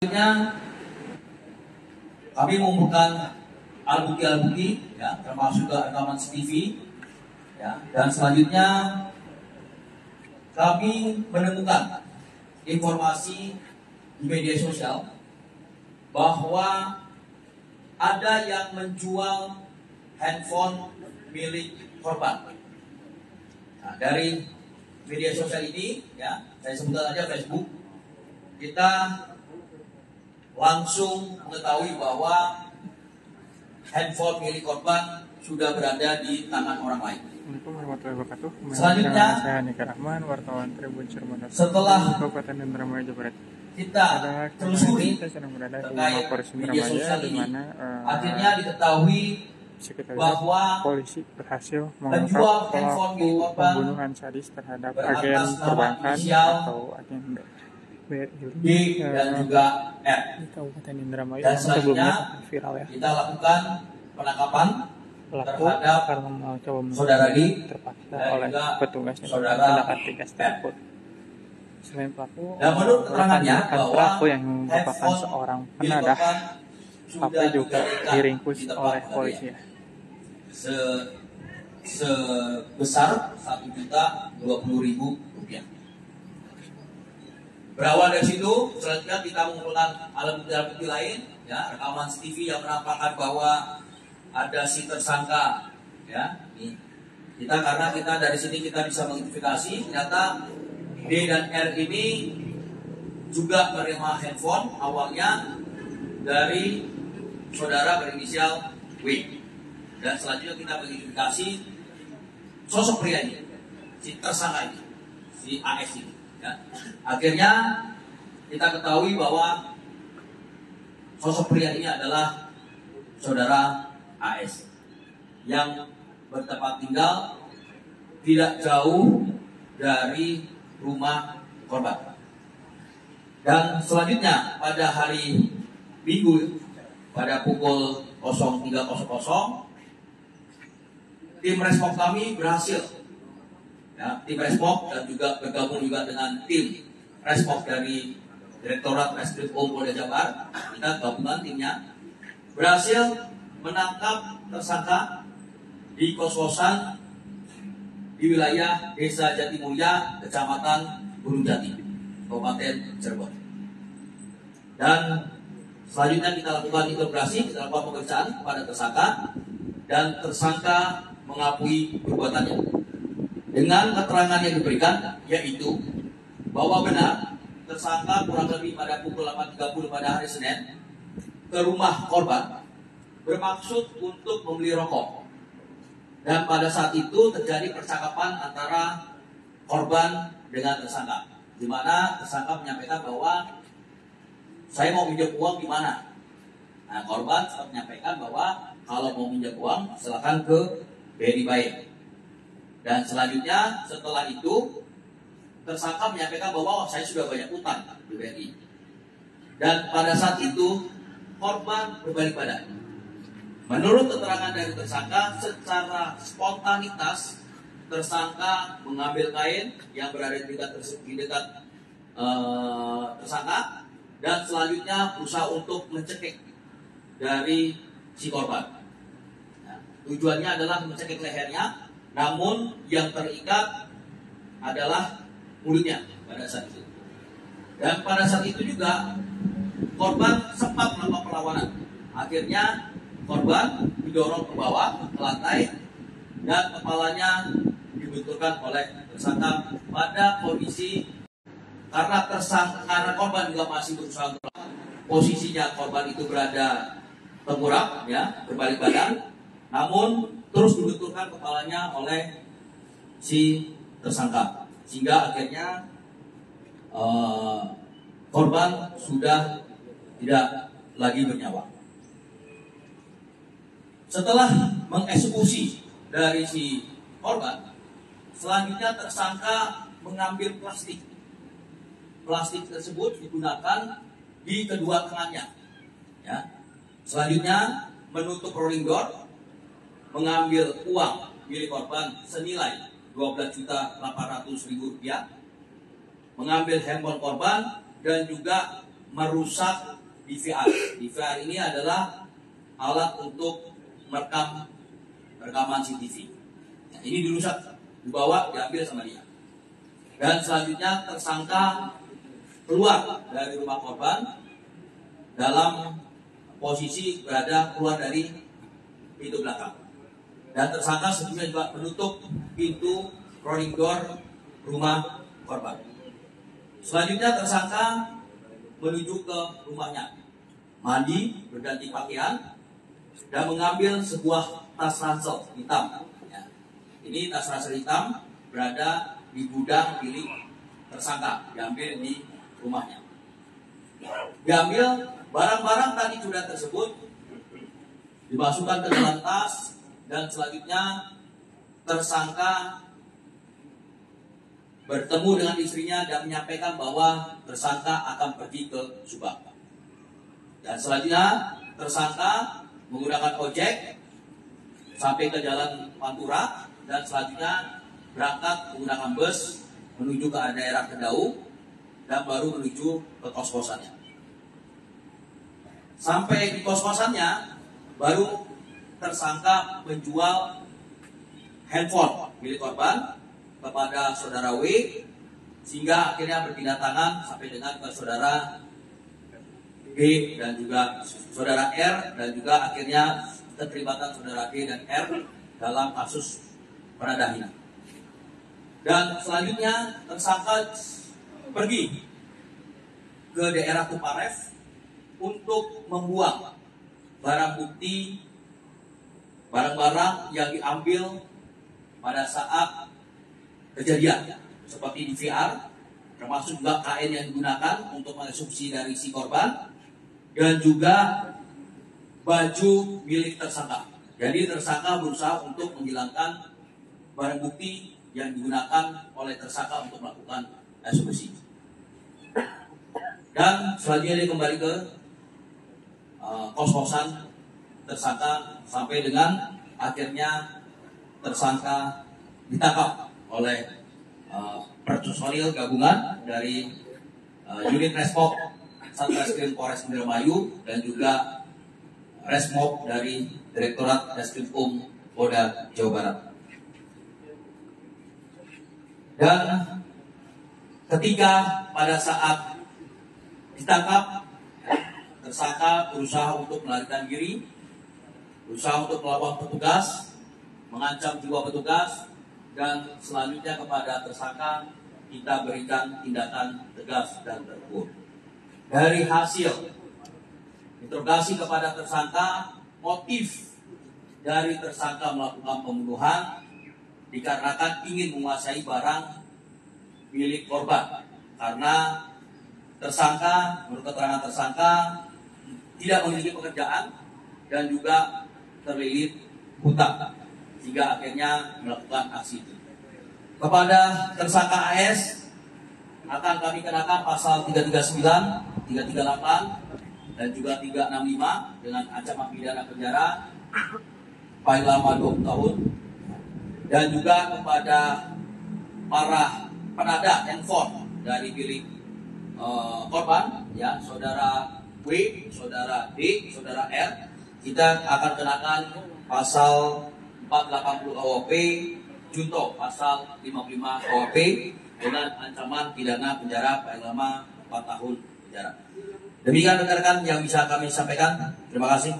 Selanjutnya kami mengumpulkan alat bukti-alat bukti, ya, termasuk juga rekaman CCTV, ya, dan selanjutnya kami menemukan informasi di media sosial bahwa ada yang menjual handphone milik korban. Nah, dari media sosial ini, ya, saya sebutkan aja Facebook, kita langsung mengetahui bahwa handphone milik korban sudah berada di tangan orang lain. Selanjutnya. Setelah kita telusuri terkait media sosial ini, eh, akhirnya diketahui bahwa polisi berhasil mengungkap handphone pelaku milik korban pembunuhan sadis terhadap agen perbankan atau agen BRI D dan eh, juga R. di Kabupaten Indramayu Dan sebelumnya selanjutnya, sempat viral ya. Kita lakukan penangkapan Pelaku terhadap karena mencoba saudara D terpaksa oleh petugas saudara tegas R. tersebut. Selain pelaku, Dan menurut keterangannya rekan bahwa pelaku yang merupakan seorang penadah HP juga diringkus di oleh polisi. ya. Se sebesar satu juta dua puluh ribu. Berawal dari situ, selanjutnya kita mengumpulkan alat bukti alat bukti lain, ya rekaman CCTV yang menampakkan bahwa ada si tersangka, ya. Ini. Kita karena kita dari sini kita bisa mengidentifikasi, ternyata D dan R ini juga menerima handphone awalnya dari saudara berinisial W. Dan selanjutnya kita mengidentifikasi sosok pria ini, si tersangka ini, si AS ini. Ya. Akhirnya kita ketahui bahwa sosok pria ini adalah saudara AS yang bertempat tinggal tidak jauh dari rumah korban. Dan selanjutnya pada hari Minggu pada pukul 03.00 tim respons kami berhasil ya, tim respons dan juga bergabung juga dengan tim respons dari Direktorat Reskrim Polda Jabar kita gabungan timnya berhasil menangkap tersangka di kos-kosan di wilayah Desa Jatimulya, Kecamatan Gunung Jati, Kabupaten Cirebon. Dan selanjutnya kita lakukan interogasi, kita lakukan pemeriksaan kepada tersangka dan tersangka mengakui perbuatannya. Dengan keterangan yang diberikan yaitu bahwa benar tersangka kurang lebih pada pukul 8.30 pada hari Senin ke rumah korban bermaksud untuk membeli rokok. Dan pada saat itu terjadi percakapan antara korban dengan tersangka. Di mana tersangka menyampaikan bahwa saya mau pinjam uang di mana? Nah, korban menyampaikan bahwa kalau mau pinjam uang silakan ke BRI Baik. Dan selanjutnya setelah itu tersangka menyampaikan bahwa oh, saya sudah banyak utang di BRI. Dan pada saat itu korban berbalik badan. Menurut keterangan dari tersangka, secara spontanitas tersangka mengambil kain yang berada di dekat di dekat eh, tersangka dan selanjutnya berusaha untuk mencekik dari si korban. Nah, tujuannya adalah mencekik lehernya, namun yang terikat adalah mulutnya pada saat itu. Dan pada saat itu juga korban sempat melakukan perlawanan. Akhirnya korban didorong ke bawah ke lantai dan kepalanya dibenturkan oleh tersangka pada kondisi karena tersangka karena korban juga masih berusaha posisinya korban itu berada tengkurap ya berbalik badan namun terus dibenturkan kepalanya oleh si tersangka sehingga akhirnya eh, korban sudah tidak lagi bernyawa. Setelah mengeksekusi dari si korban, selanjutnya tersangka mengambil plastik. Plastik tersebut digunakan di kedua tangannya. Ya. Selanjutnya menutup rolling door, mengambil uang milik korban senilai 12 juta 800 ribu rupiah, mengambil handphone korban dan juga merusak DVR. DVR ini adalah alat untuk merekam rekaman CCTV. Nah, ini dirusak, dibawa, diambil sama dia. Dan selanjutnya tersangka keluar dari rumah korban dalam posisi berada keluar dari pintu belakang. Dan tersangka sebelumnya juga menutup pintu door rumah korban. Selanjutnya tersangka menuju ke rumahnya, mandi, berganti pakaian, dan mengambil sebuah tas ransel hitam. Ya. Ini tas ransel hitam berada di gudang milik tersangka, diambil di rumahnya. Diambil barang-barang tadi sudah tersebut dimasukkan ke dalam tas dan selanjutnya tersangka bertemu dengan istrinya dan menyampaikan bahwa tersangka akan pergi ke Subang. Dan selanjutnya tersangka menggunakan ojek sampai ke jalan Pantura dan selanjutnya berangkat menggunakan bus menuju ke daerah Kendau dan baru menuju ke kos-kosannya. Sampai di kos-kosannya baru tersangka menjual handphone milik korban kepada saudara W sehingga akhirnya berpindah tangan sampai dengan ke saudara G dan juga saudara R dan juga akhirnya keterlibatan saudara G dan R dalam kasus penadahinan. Dan selanjutnya tersangka pergi ke daerah Tuparef untuk membuang barang bukti barang-barang yang diambil pada saat kejadian seperti di termasuk juga kain yang digunakan untuk mengasumsi dari si korban dan juga baju milik tersangka. Jadi tersangka berusaha untuk menghilangkan barang bukti yang digunakan oleh tersangka untuk melakukan eksekusi. Dan selanjutnya dia kembali ke uh, kos-kosan tersangka sampai dengan akhirnya tersangka ditangkap oleh uh, personil gabungan dari uh, unit Resmob Satreskrim Polres Indramayu dan juga Resmob dari Direktorat Reskrim Um Polda Jawa Barat. Dan ketika pada saat ditangkap tersangka berusaha untuk melarikan diri, berusaha untuk melawan petugas, mengancam jiwa petugas, dan selanjutnya kepada tersangka kita berikan tindakan tegas dan terukur. Dari hasil interogasi kepada tersangka, motif dari tersangka melakukan pembunuhan dikarenakan ingin menguasai barang milik korban karena tersangka menurut keterangan tersangka tidak memiliki pekerjaan dan juga terlilit hutang sehingga akhirnya melakukan aksi itu. Kepada tersangka AS akan kami kenakan pasal 339, 338 dan juga 365 dengan ancaman pidana penjara paling lama 20 tahun dan juga kepada para penada handphone dari milik uh, korban ya saudara W, saudara D, saudara R kita akan kenakan pasal 480 KUHP Junto pasal 55 KUHP dengan ancaman pidana penjara paling lama 4 tahun penjara. Demikian rekan-rekan yang bisa kami sampaikan. Terima kasih.